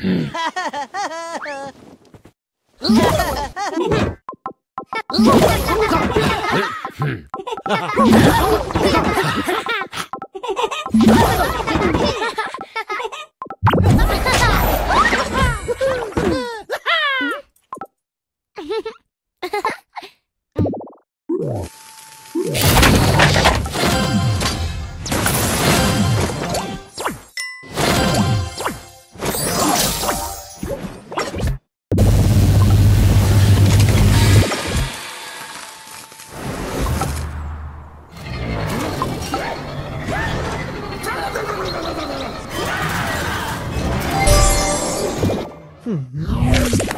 you うん。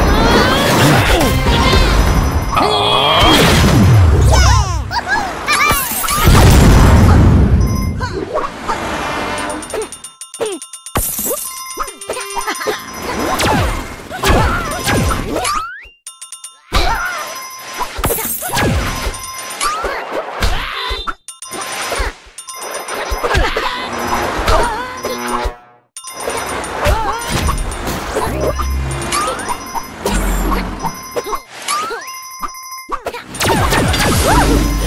Woo!